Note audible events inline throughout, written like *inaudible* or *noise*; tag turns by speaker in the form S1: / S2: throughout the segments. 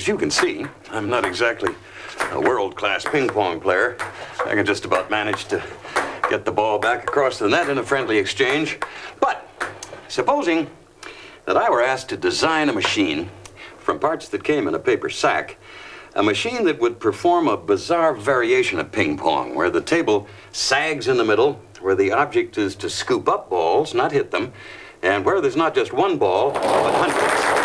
S1: as you can see, I'm not exactly a world-class ping pong player. I can just about manage to get the ball back across the net in a friendly exchange. But supposing that I were asked to design a machine from parts that came in a paper sack, a machine that would perform a bizarre variation of ping pong, where the table sags in the middle, where the object is to scoop up balls, not hit them, and where there's not just one ball, but hundreds.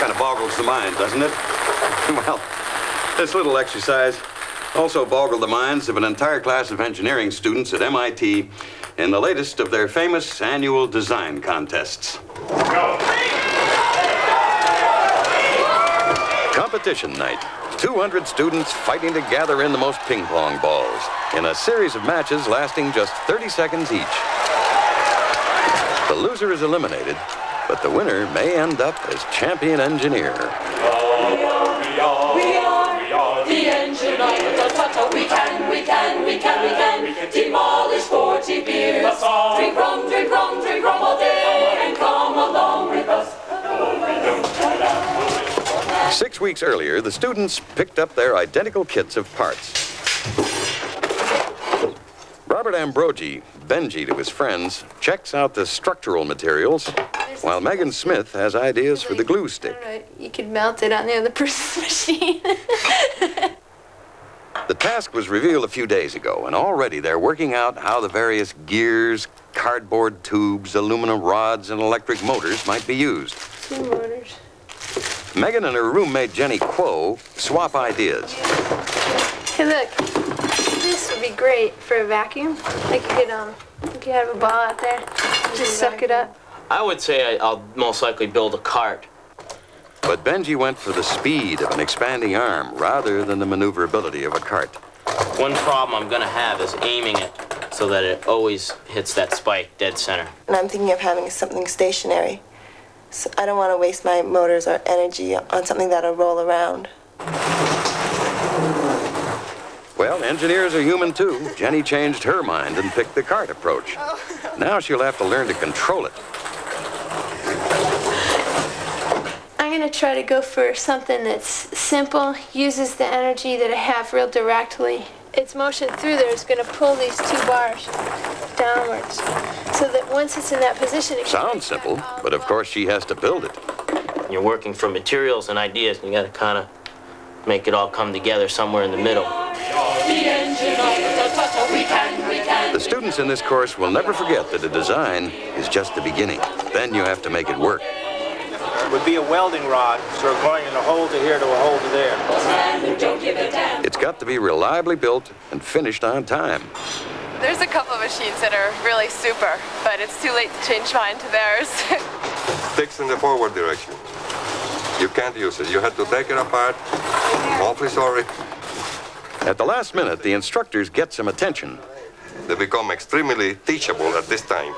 S1: Kind of boggles the mind, doesn't it? *laughs* well, this little exercise also boggled the minds of an entire class of engineering students at MIT in the latest of their famous annual design contests. Competition night. 200 students fighting to gather in the most ping pong balls in a series of matches lasting just 30 seconds each. The loser is eliminated, but the winner may end up as champion engineer.
S2: We are, we are the engine of the Tata. We can, we can, we can, we can demolish 40 beers. Drink rum, drink rum, drink rum all day and come along with us.
S1: Six weeks earlier, the students picked up their identical kits of parts. Robert Ambrogi, Benji to his friends, checks out the structural materials, while Megan Smith has ideas for the glue stick.
S3: You could melt it on the other *laughs* person's machine. *laughs*
S1: The task was revealed a few days ago, and already they're working out how the various gears, cardboard tubes, aluminum rods, and electric motors might be used.
S3: Two motors.
S1: Megan and her roommate Jenny Quo swap ideas.
S3: Hey, look. This would be great for a vacuum. Like you could, um, you could have a ball out there, just suck it up.
S4: I would say I- I'll most likely build a cart.
S1: But Benji went for the speed of an expanding arm rather than the maneuverability of a cart.
S4: One problem I'm gonna have is aiming it so that it always hits that spike dead center.
S5: And I'm thinking of having something stationary. So I don't want to waste my motors or energy on something that'll roll around.
S1: Well, engineers are human too. Jenny changed her mind and picked the cart approach. Oh. Now she'll have to learn to control it.
S3: I'm gonna try to go for something that's simple, uses the energy that I have real directly. Its motion through there is gonna pull these two bars downwards, so that once it's in that position, it
S1: Sounds simple, but of course she has to build it.
S4: You're working from materials and ideas, and you gotta kinda make it all come together somewhere in the middle.
S2: The engine of the Tata. We can, we can.
S1: The students in this course will never forget that a design is just the beginning. Then you have to make it work.
S6: Would be a welding rod, so going in a hole to here to a hole to there.
S2: And don't give a damn.
S1: It's got to be reliably built and finished on time.
S7: There's a couple of machines that are really super, but it's too late to change mine to theirs. *laughs*
S8: sticks in the forward direction. You can't use it. You had to take it apart. I'm awfully sorry.
S1: At the last minute, the instructors get some attention.
S8: They become extremely teachable at this time.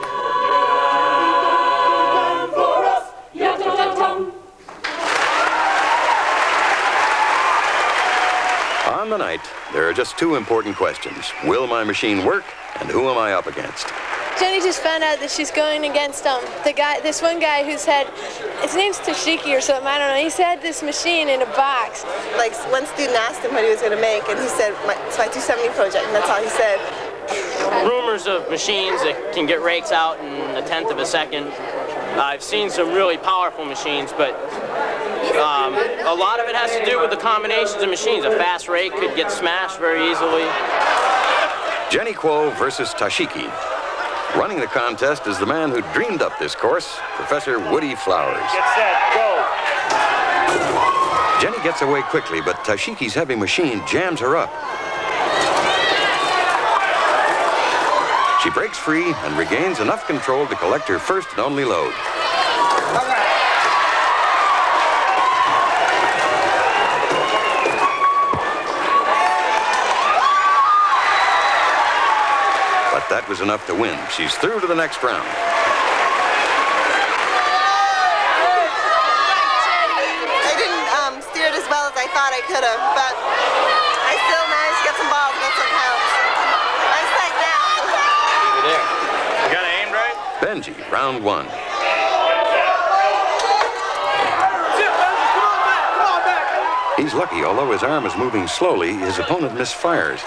S1: On there are just two important questions. Will my machine work? And who am I up against?
S3: Jenny just found out that she's going against um the guy, this one guy who's had, his name's Toshiki or something. I don't know. He's had this machine in a box.
S5: Like one student asked him what he was going to make, and he said, my, "It's my 270 project," and that's all he said.
S4: Rumors of machines that can get rakes out in a tenth of a second. I've seen some really powerful machines, but um, a lot of it has to do with the combinations of machines. A fast rake could get smashed very easily.
S1: Jenny Quo versus Tashiki. Running the contest is the man who dreamed up this course, Professor Woody Flowers.
S6: Get set, go.
S1: Jenny gets away quickly, but Tashiki's heavy machine jams her up. She breaks free and regains enough control to collect her first and only load. That was enough to win. She's through to the next round.
S5: I didn't um, steer it as well as I thought I could have, but I still managed to get some balls, and that's what counts. Nice sight now.
S4: Keep there.
S6: You got aim right?
S1: Benji, round one. He's lucky, although his arm is moving slowly, his opponent misfires.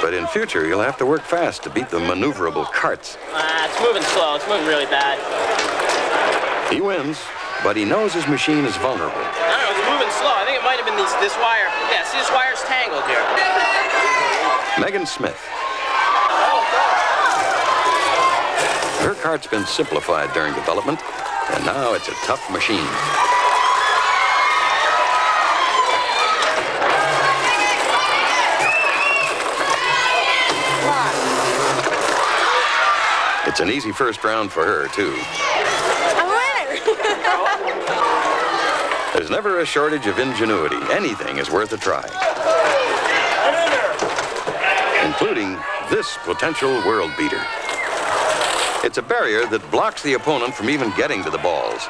S1: But in future, you'll have to work fast to beat the maneuverable carts.
S4: Ah, it's moving slow. It's moving really bad.
S1: He wins, but he knows his machine is vulnerable.
S4: I don't know. It's moving slow. I think it might have been these, this wire. Yeah, see this wire's tangled here.
S1: Megan Smith. Her cart's been simplified during development, and now it's a tough machine. It's an easy first round for her, too.
S3: I'm a winner. *laughs*
S1: There's never a shortage of ingenuity. Anything is worth a try. Including this potential world beater. It's a barrier that blocks the opponent from even getting to the balls.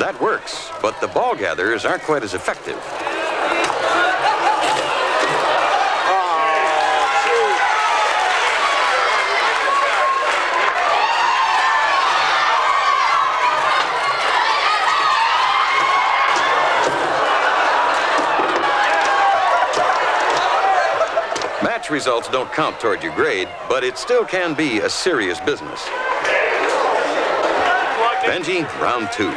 S1: That works, but the ball gatherers aren't quite as effective. Match results don't count toward your grade, but it still can be a serious business. Benji, round two.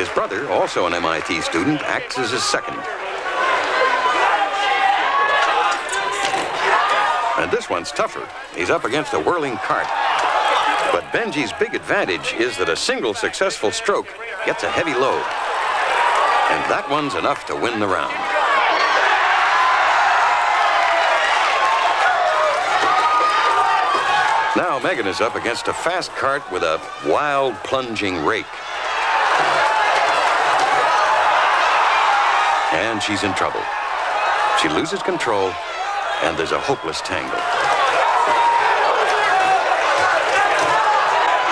S1: His brother, also an MIT student, acts as his second. And this one's tougher. He's up against a whirling cart. But Benji's big advantage is that a single successful stroke gets a heavy load. And that one's enough to win the round. Now Megan is up against a fast cart with a wild plunging rake. And she's in trouble. She loses control, and there's a hopeless tangle.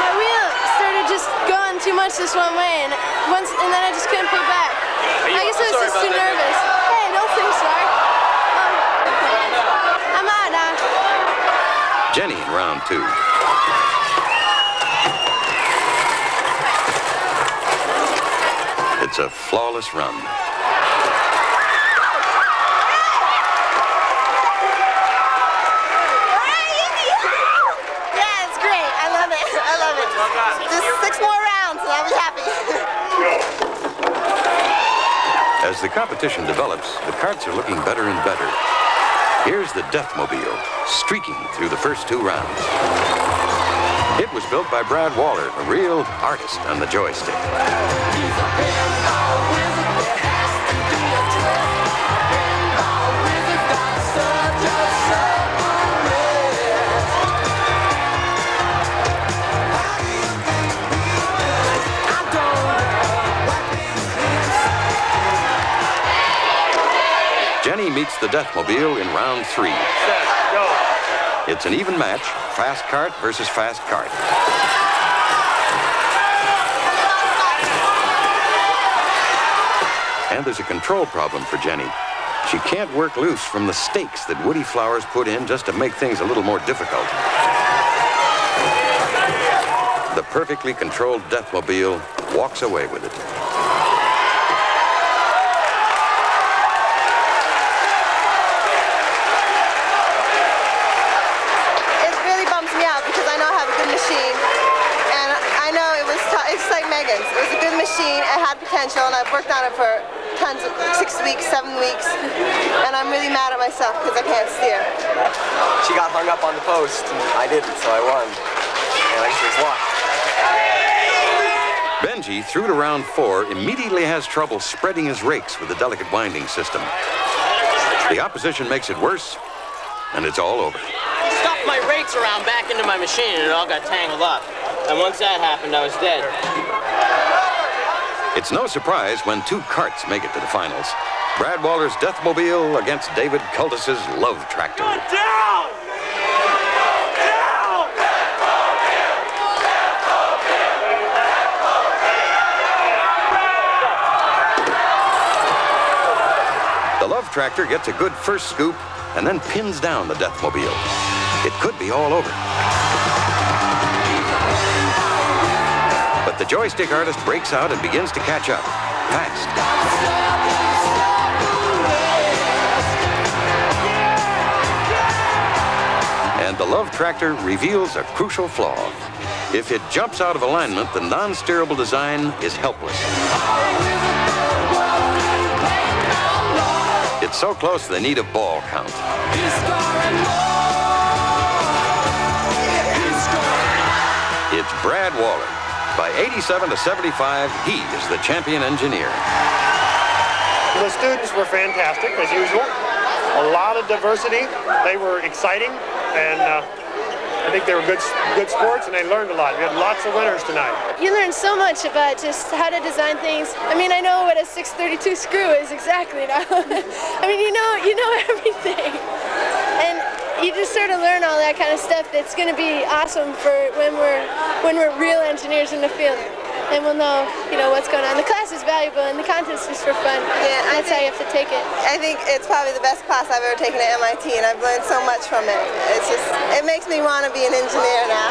S3: My wheel started just going too much this one way, and once, and then I just couldn't pull back. I guess I was just too
S4: about that.
S3: nervous. Hey, don't think sorry. Um, I'm out now.
S1: Jenny in round two. It's a flawless run.
S5: Yeah, it's great. I love it. *laughs* I love it. Just six more rounds and I'll be happy.
S1: As the competition develops, the carts are looking better and better. Here's the Deathmobile, streaking through the first two rounds. It was built by Brad Waller, a real artist on the joystick. The Deathmobile in round three. Set, go. It's an even match, fast cart versus fast cart. And there's a control problem for Jenny. She can't work loose from the stakes that Woody Flowers put in just to make things a little more difficult. The perfectly controlled Deathmobile walks away with it.
S5: It Megan's. It was a good machine. It had potential and I've worked on it for tons of, six weeks, seven weeks. And I'm really mad at myself because I can't steer.
S9: She got hung up on the post, and I didn't, so I won. And I guess it luck.
S1: Benji, through to round four, immediately has trouble spreading his rakes with the delicate winding system. The opposition makes it worse, and it's all over.
S4: I stuffed my rakes around back into my machine, and it all got tangled up. And once that happened, I was dead.
S1: It's no surprise when two carts make it to the finals. Brad Waller's Deathmobile against David Cultus's Love Tractor.
S2: Down! Down!
S1: The Love Tractor gets a good first scoop and then pins down the Deathmobile. It could be all over. But the joystick artist breaks out and begins to catch up. Fast. And the Love Tractor reveals a crucial flaw. If it jumps out of alignment, the non-steerable design is helpless. It's so close they need a ball count. It's Brad Waller. By 87 to 75, he is the champion engineer.
S10: The students were fantastic, as usual. A lot of diversity. They were exciting, and uh, I think they were good, good sports, and they learned a lot. We had lots of winners tonight.
S3: You learn so much about just how to design things. I mean, I know what a 632 screw is exactly now. *laughs* I mean, you know, you know *laughs* everything. And you just sort of learn all that kind of stuff that's going to be awesome for when we're when we're real engineers in the field. And we'll know, you know, what's going on. The class is valuable and the content's just for fun.
S5: Yeah, I
S3: that's how you have to take it.
S5: I think it's probably the best class I've ever taken at MIT, and I've learned so much from it. It's just, it makes me want to be an engineer now.